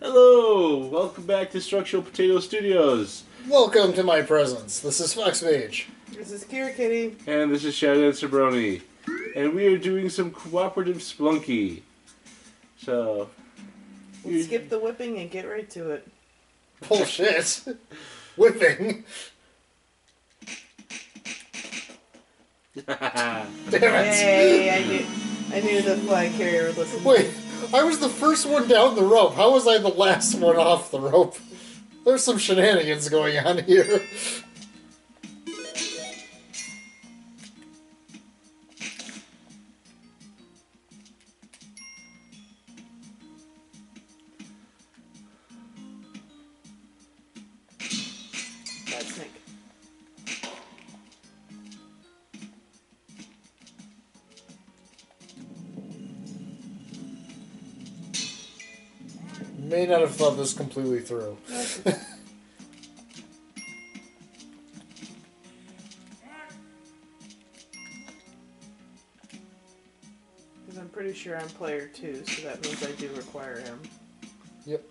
Hello, welcome back to Structural Potato Studios, Welcome to my presence. This is Fox Mage. This is Kira Kitty. and this is Shadow Dancer Brony, and we are doing some cooperative Spelunky. So, We'll you- skip the whipping and get right to it. Bullshit. Whipping. Damn it. Hey, I knew, I knew the flag carrier would listen. Wait, I was the first one down the rope. How was I the last one off the rope? There's some shenanigans going on here. May not have thought this completely through. Because I'm pretty sure I'm player two, so that means I do require him. Yep.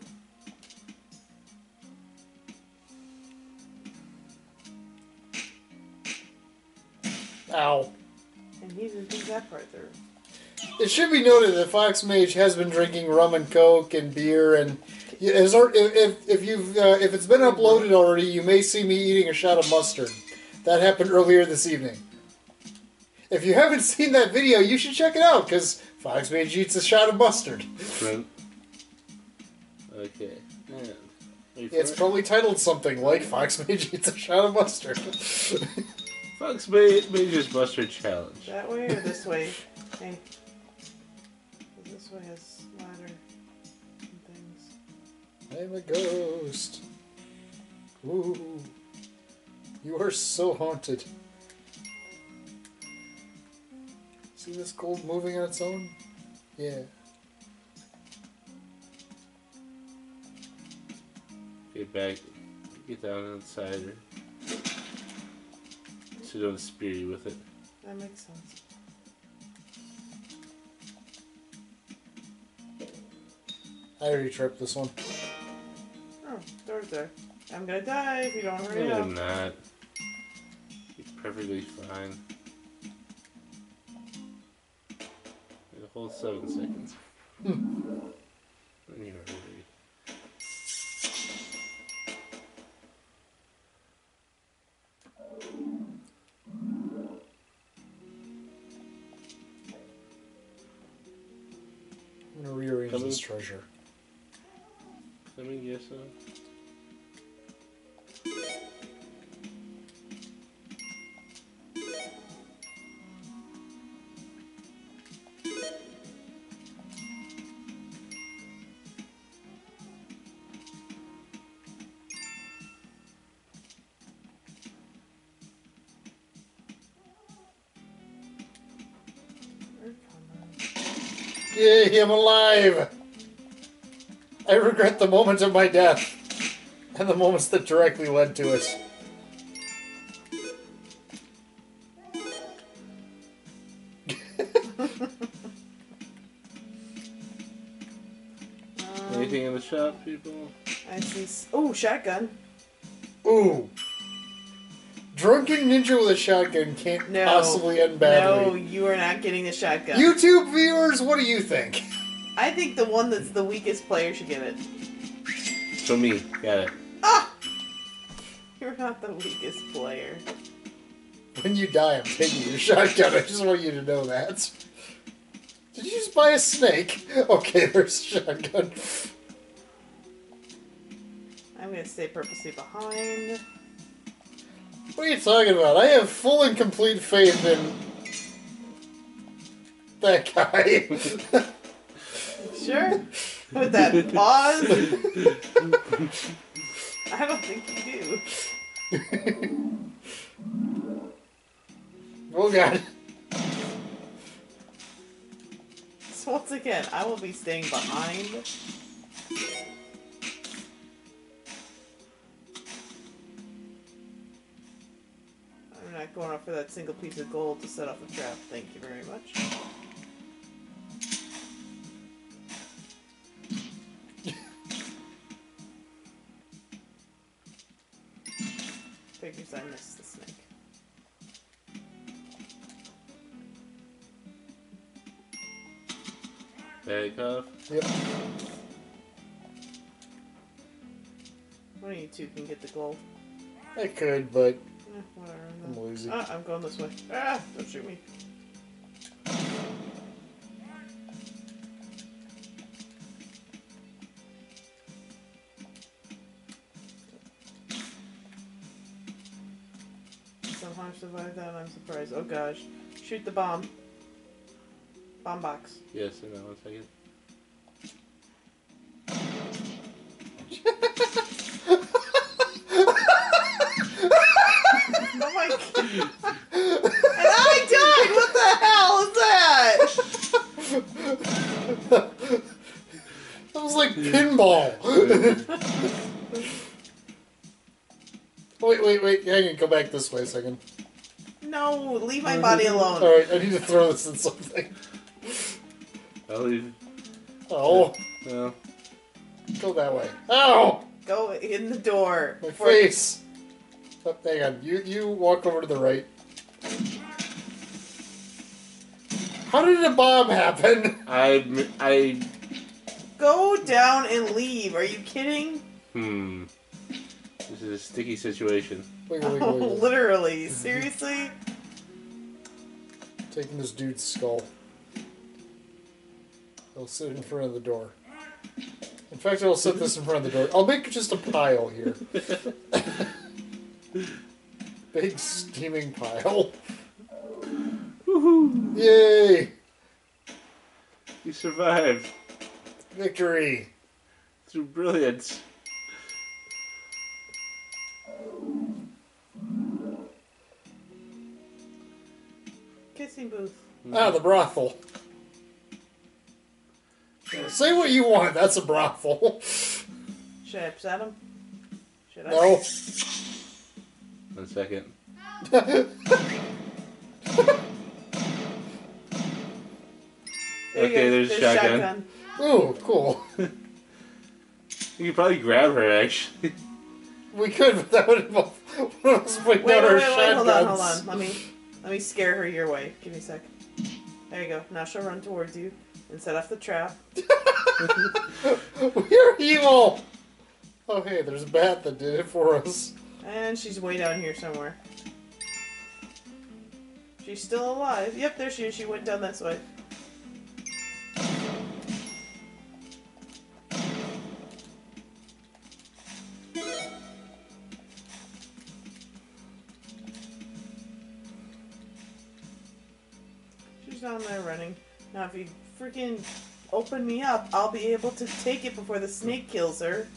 Ow. And he didn't think that part through. It should be noted that Fox Mage has been drinking rum and coke and beer, and yeah, as ar- if if if you've uh, if it's been uploaded already, you may see me eating a shot of mustard. That happened earlier this evening. If you haven't seen that video, you should check it out because Fox Mage eats a shot of mustard. Trent. Okay. And wait for It's it. probably titled something like Fox Mage eats a shot of mustard. Fox Ma- Major's Mustard Challenge. That way or this way? Hey. 'Cause This way has ladder and things. I'm a ghost. Ooh. You are so haunted. See this gold moving on its own? Yeah. Get back, get down inside her. So don't spear you with it. That makes sense. I already tripped this one. Oh, door's there. I'm gonna die if you don't hurry No, up. I'm not. You're perfectly fine. Wait a whole seven seconds. Hmm. then Yay, I'm alive! I regret the moment of my death. And the moments that directly led to it. Um, anything in the shop, people? I see. s- Oh, shotgun. Ooh. Drunken ninja with a shotgun can't No. possibly end No, you are not getting the shotgun. YouTube viewers, what do you think? I think the one that's the weakest player should get it. So me, got it. Ah! You're not the weakest player. When you die, I'm taking your shotgun. I just want you to know that. Did you just buy a snake? Okay, there's a shotgun. I'm gonna stay purposely behind. What are you talking about? I have full and complete faith in that guy. Sure? With that pause? I don't think you do. oh god. So once again, I will be staying behind. not going off for that single piece of gold to set off a trap. Thank you very much. Figures I missed the snake. Handcuff? Yep. One of you two can get the gold. I could, but Eh, whatever. I'm then. lazy. Ah, I'm going this way. Ah, don't shoot me. Somehow survived that. I'm surprised. Oh gosh. Shoot the bomb. Bomb box. Yes, I know. One second. Oh my god. and I died! What the hell is that? that was like pinball. wait, wait, wait. Hang on. Go back this way a second. No, leave my body alone. All right, I need to throw this in something. I'll leave. Oh, No. go that way. Ow! Go in the door. My Before- face. Oh, hang on. You you walk over to the right. How did a bomb happen? I. I. Go down and leave. Are you kidding? Hmm. This is a sticky situation. Wiggle, wiggle, Oh, wiggle. literally. Mhm. Seriously? Taking this dude's skull. I'll sit in front of the door. In fact, I'll set this in front of the door. I'll make just a pile here. Big steaming pile. Woohoo! Yay! You survived Victory! through brilliance. Kissing booth. Ah, the brothel. Say what you want, that's a brothel. Should I upset him? Should I? No. One second. There you Okay, go. there's a shotgun. Ooh, cool. You could probably grab her, actually. We could, but that would involve one of us putting Wait, down wait, our wait, wait, hold on, hold on. Let me, let me scare her your way. Give me a sec. There you go. Now she'll run towards you and set off the trap. We're evil! Oh, hey, there's a bat that did it for us. And she's way down here somewhere. She's still alive. Yep, there she is. She went down this way. Freaking open me up, I'll be able to take it before the snake kills her.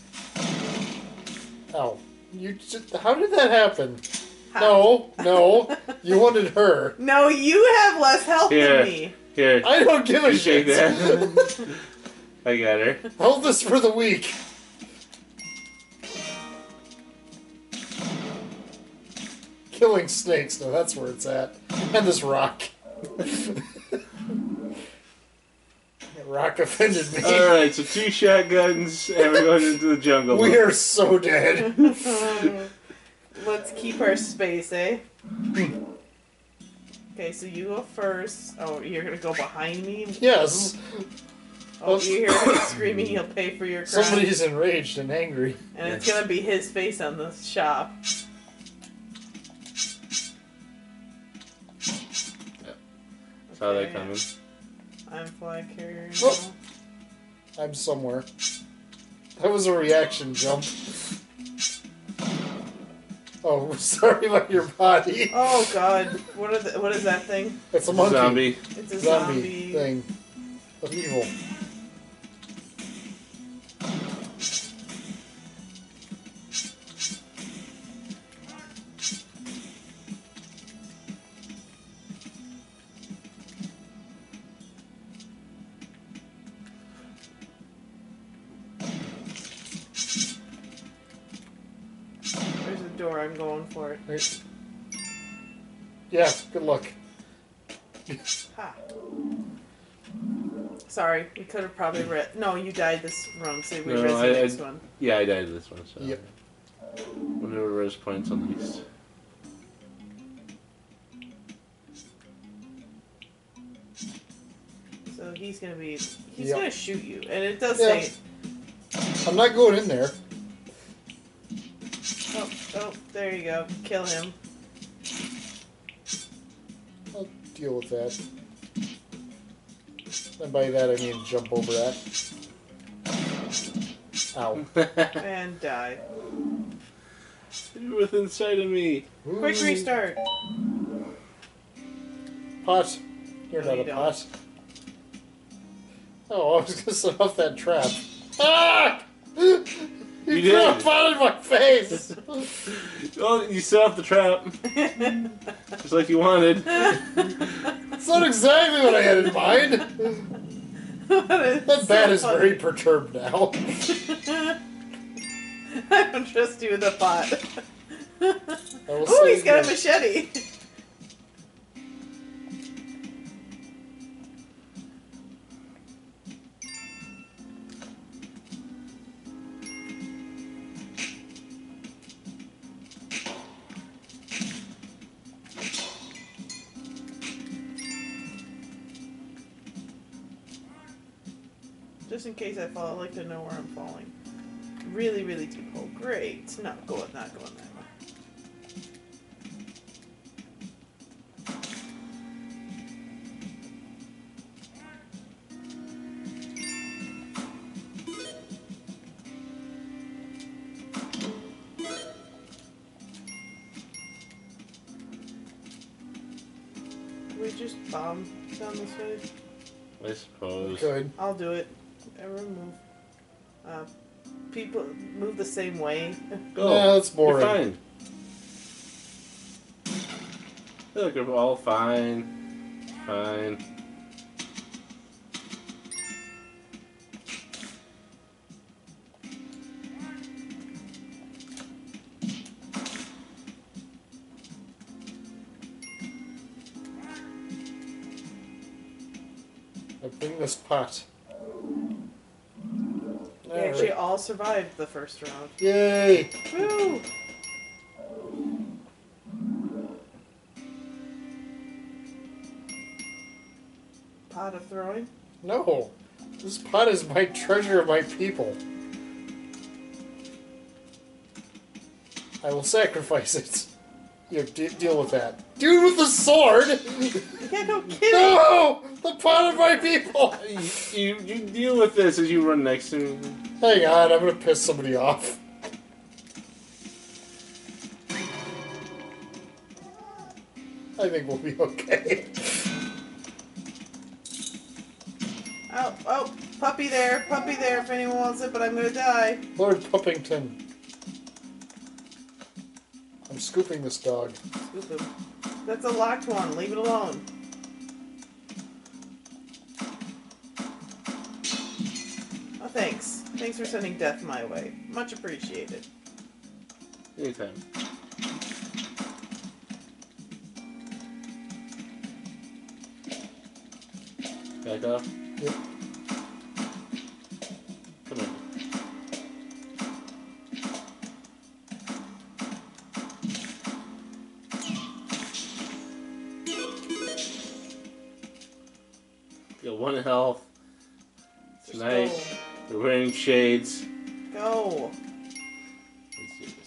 Oh, You just, how did that happen? How? No, no. you wanted her. No, you have less health Here. than me. Here, I don't give a you shit. that. I got her. Hold this for the week. Killing snakes, no, that's where it's at. And this rock. That rock offended me. Alright, so two shotguns, and we're going into the jungle. we are so dead. Let's keep our space, eh? Okay, so you go first. Oh, you're gonna go behind me? yes, Oh, you hear him screaming, he'll pay for your crime. somebody's enraged and angry. And it's gonna be his face on the shop. Saw that Okay. coming. I'm flag carrier now. I'm somewhere. That was a reaction jump. Oh, sorry about your body. Oh god, what are the, what is that thing? It's a monkey. Zombie. It's a zombie, zombie. thing of evil. I'm going for it. Yes. Yeah, good luck. ha. Sorry, we could have probably read. No, you died this round, so we no, read the I, next I, one. Yeah, I died this one. So. Yep. Whenever res points on these. So he's gonna be. He's yep. gonna shoot you, and it does yeah. say. I'm not going in there there you go. Kill him. I'll deal with that. And by that I mean jump over that. Ow. And die. You're within sight of me. Quick restart. Pot. You're No, not you a don't. pot. Oh, I was gonna set off that trap. Ah! You, You threw a did. pot in my face! Oh, you set off the trap, just like you wanted. That's not exactly what I had in mind. That that bat is very perturbed now. I don't trust you with a pot. Oh, he's got a machete. Just in case I fall, I like to know where I'm falling. Really, really deep hole. Great. Not going, not going that way. We just bomb down this way? I suppose. Good. I'll do it. Everyone move. Uh, people move the same way. Go. Nah, that's boring. You're boring. fine. Look, we're all fine. Fine. I bring this pot. They actually Alright. all survived the first round. Yay! Woo! Pot of throwing. No. This pot is my treasure of my people. I will sacrifice it. You de- deal with that. Dude with the sword! Yeah, no kidding. no! The pot of my people! You, you, you deal with this as you run next to me. Hang on, I'm gonna piss somebody off. I think we'll be okay. Oh, oh, puppy there, puppy there. If anyone wants it, but I'm gonna die. Lord Puppington. I'm scooping this dog. Scoop him. That's a locked one. Leave it alone. Thanks. Thanks for sending death my way. Much appreciated. Anytime. Back off. Yep.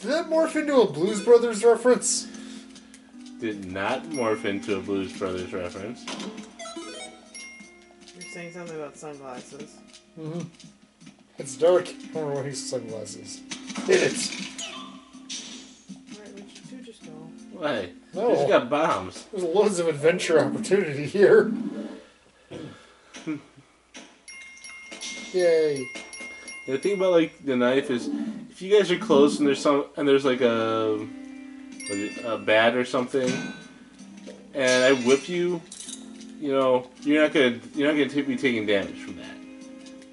Did that morph into a Blues Brothers reference? Did not morph into a Blues Brothers reference. You're saying something about sunglasses. Mm-hmm. It's dark. I'm wearing sunglasses. Hit it. Alright, would you two just go? Why? No. He's got bombs. There's loads of adventure opportunity here. Yay. The thing about like the knife is, if you guys are close and there's some and there's like a a bat or something, and I whip you, you know, you're not gonna you're not gonna be taking damage from that.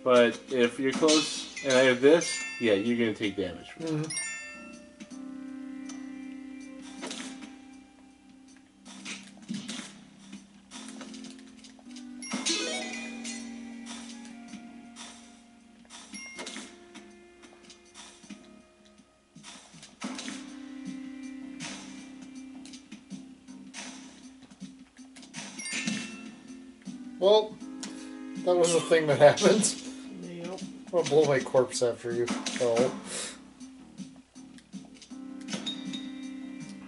But if you're close and I have this, yeah, you're gonna take damage from. Mm-hmm. Well, That was the thing that happened. Yep. I'm gonna blow my corpse after you. Oh.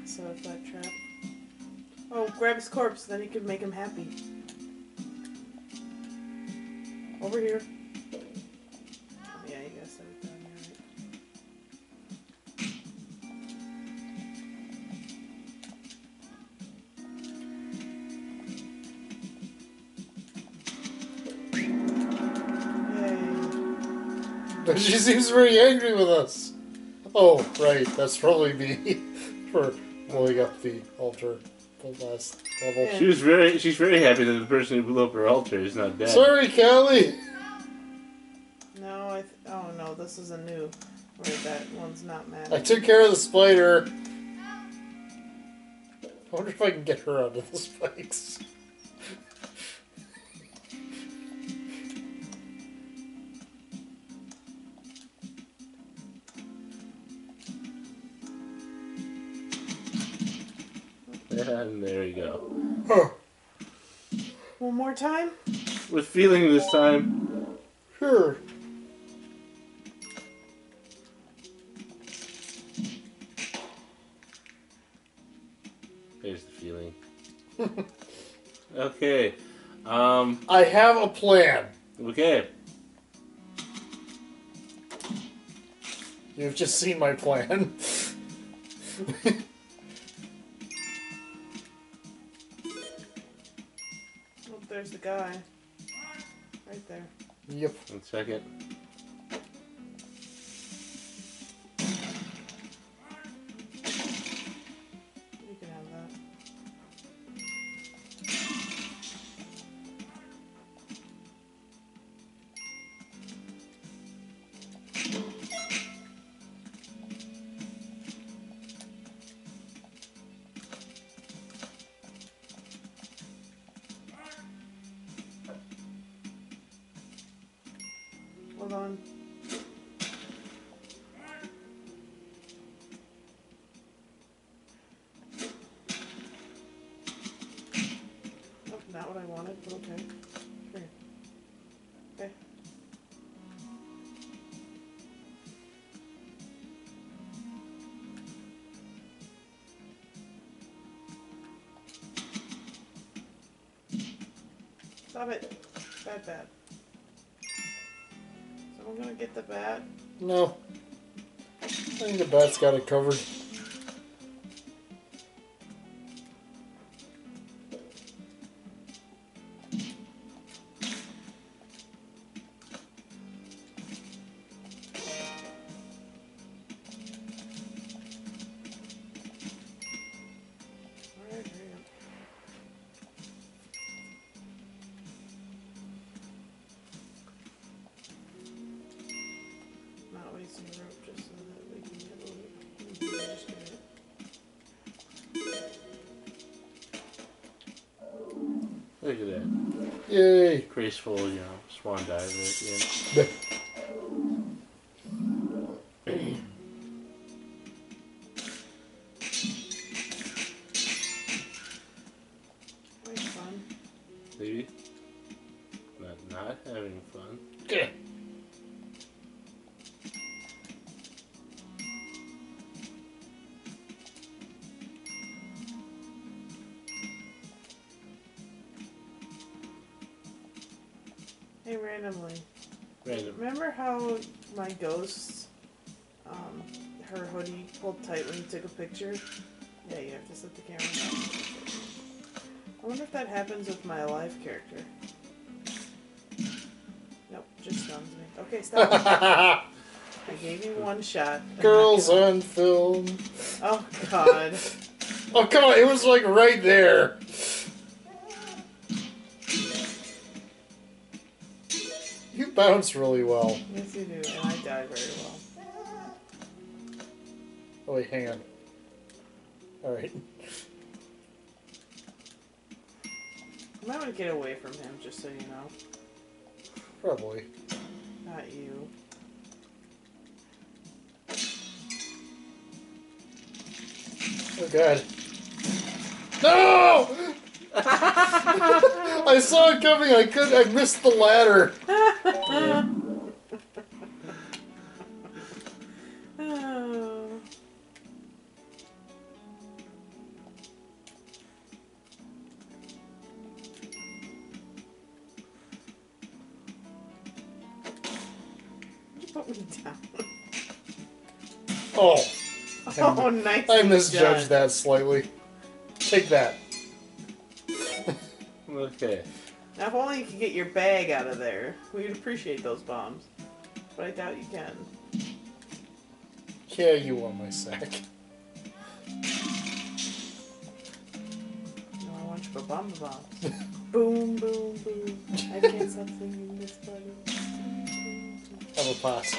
Set up that trap. Oh, grab his corpse, then you can make him happy. Seems very angry with us. Oh, right. That's probably me for blowing up the altar, the last level. Yeah. She was very. She's very happy that the person who blew up her altar is not dead. Sorry, Kali. No, I. Th- oh no, this is a new. Where that one's not mad. I took care of the spider. I wonder if I can get her onto the spikes. And there you go. Huh. One more time. With feeling this time. Sure. There's the feeling. okay. Um. I have a plan. Okay. You've just seen my plan. there's the guy. Right there. yep. One second. I wanted, but okay. Okay. Stop it. Bad, bad. Someone gonna get the bat? No. I think the bat's got it covered. Look at that. Yay. Graceful, you know, swan dive at the end. Tight when you took a picture? Yeah, you have to set the camera down. I wonder if that happens with my live character. Nope, just stuns me. Okay, stop. I gave you one shot. Girls on film. Oh God. Oh, come on. It was like right there. You bounce really well. yes, you do, and I die very well. Oh, wait, hang on. Alright. I might want to get away from him, just so you know. Probably. Not you. Oh, God. No! I saw it coming. I could. I missed the ladder. Oh, Oh, nice. I misjudged that slightly. Take that. Okay. Now, if only you could get your bag out of there, we'd appreciate those bombs. But I doubt you can. Yeah, you want my sack. No, I want you for bomb bombs. boom, boom, boom. I can't stop singing this button. Have a pass.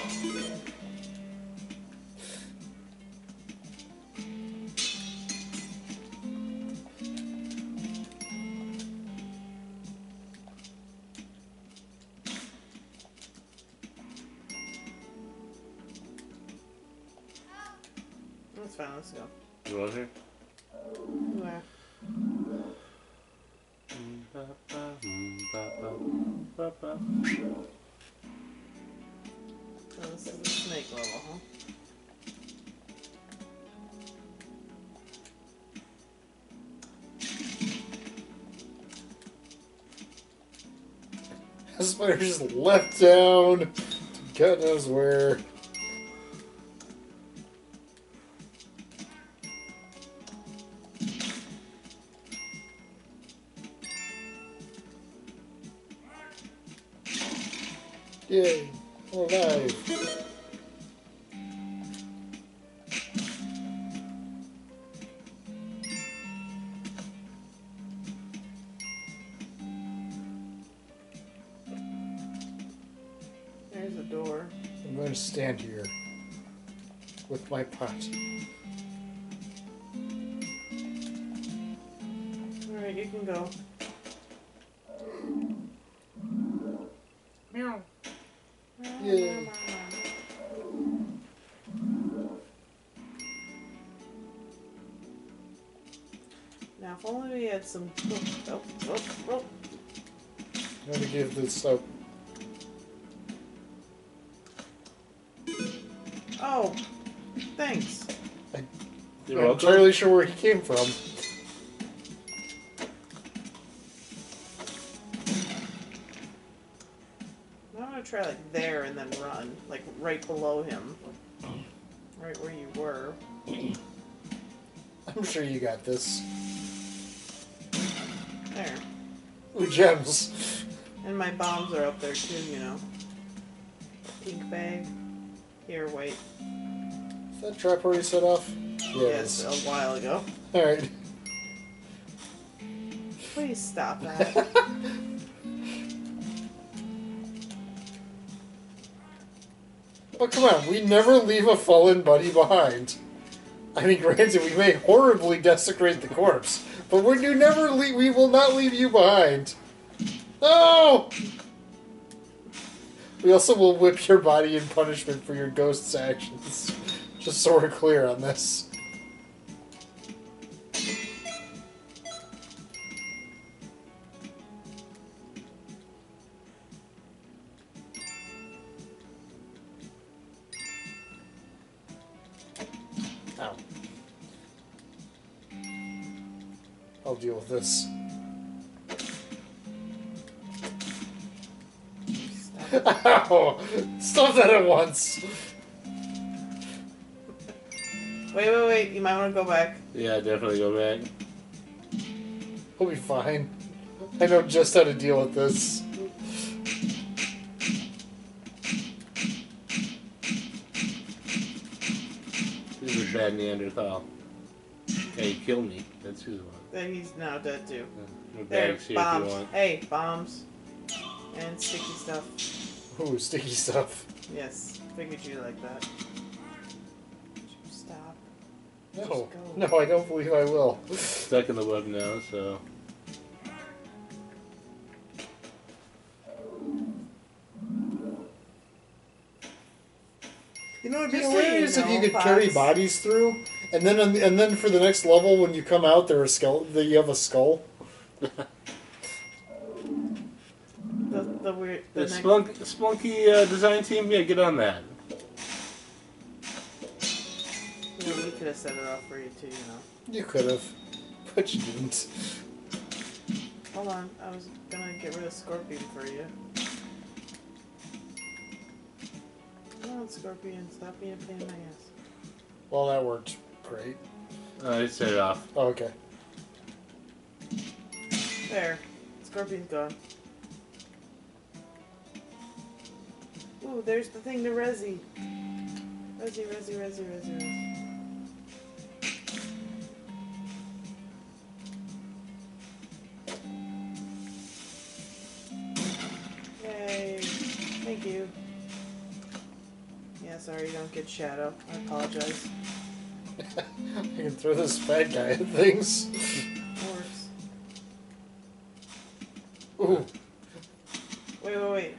That's fine, let's go. You want her? Where? So this is the snake level, huh? The spider just left down. to God knows where. Yay, alive. There's a door. I'm going to stand here with my pot. If only some. Oh, oh, oh, oh. I'm going to give this soap. oh. Thanks. You're I'm welcome. entirely sure where he came from. I'm gonna try like there and then run, like right below him, right where you were. I'm sure you got this. There, Ooh, gems. and my bombs are up there too. You know. Pink bag. Here, wait. Is that trap already set off? Yes, a while ago. Alright. Please stop that. But come on, we never leave a fallen buddy behind. I mean, granted, we may horribly desecrate the corpse, but we do never leave. We will not leave you behind. No. We also will whip your body in punishment for your ghost's actions. Just so we're clear on this. I'll deal with this. Stop. Ow! Oh, stop that at once! Wait, wait, wait. You might want to go back. Yeah, definitely go back. We'll be fine. I know just how to deal with this. This is a bad Neanderthal. Hey, kill me. That's who's one. Then he's now dead too. The There, bags here if you bombs. Hey, bombs. And sticky stuff. Ooh, sticky stuff. Yes, figured you like that. Stop. No, no, I don't believe I will. Stuck in the web now, so. You know, it'd Be be hilarious if you know, could carry bodies through, and then and then for the next level, when you come out, there a skull. That you have a skull. the weird. The The next, Splunk, Spelunky uh, design team, yeah, get on that. you know, we could have set it off for you too. You know. You could have, but you didn't. Hold on, I was gonna get rid of Scorpion for you. Come on, Scorpion, stop being a pain in my ass. Well, that worked great. Uh, I set it off. Oh, okay. There, Scorpion's gone. Ooh, there's the thing to Resi. Resi, Resi, Resi, Resi, Resi. Yay! Thank you. Yeah, sorry you don't get Shadow. I apologize. I can throw this bad guy at things. Works. Ooh, Wait, wait, wait.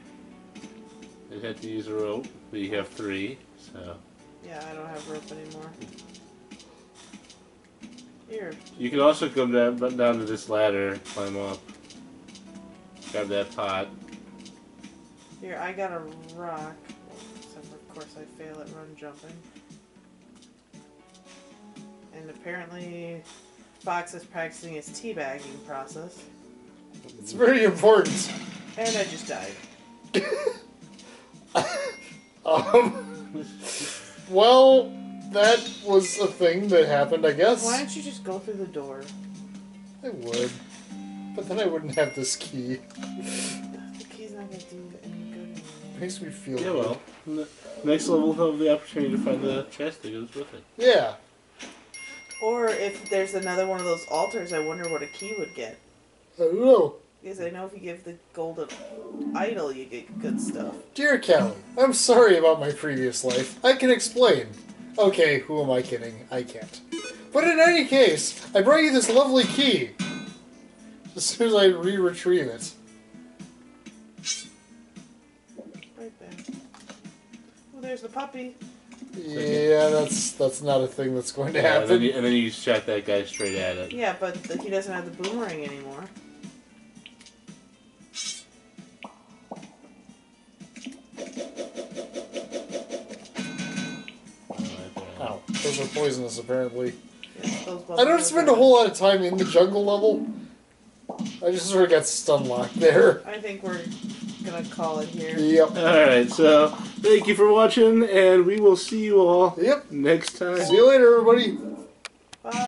You had to use a rope, but you have three, so. Yeah, I don't have rope anymore. Here, You can also come down, but down to this ladder, climb up. Grab that pot. here, I got a rock. Except for, of course, I fail at run jumping. And apparently, Fox is practicing his teabagging process. it's very important. And I just died. Um, well, that was a thing that happened, I guess. Why don't you just go through the door? I would. But then I wouldn't have this key. The key's not gonna do any good. anymore. Makes me feel Yeah, good. well. n- Next level, they'll have the opportunity to find the chest that goes with it. Yeah. Or if there's another one of those altars, I wonder what a key would get. I don't know. Because I know if you give the golden idol, you get good stuff. Dear Kali, I'm sorry about my previous life. I can explain. Okay, who am I kidding? I can't. But in any case, I brought you this lovely key. As soon as I re-retrieve it. Right there. Oh, there's the puppy. Yeah, that's that's not a thing that's going to Yeah, and, then happen. you, and then you shot that guy straight at it. Yeah, but th- he doesn't have the boomerang anymore. Right there. Ow, those are poisonous apparently. Yeah, those I don't buffaloes spend are- a whole lot of time in the jungle level. I just sort of got stun locked there. I think we're gonna call it here. Yep. Alright, so thank you for watching, and we will see you all Yep. next time. See you later, everybody.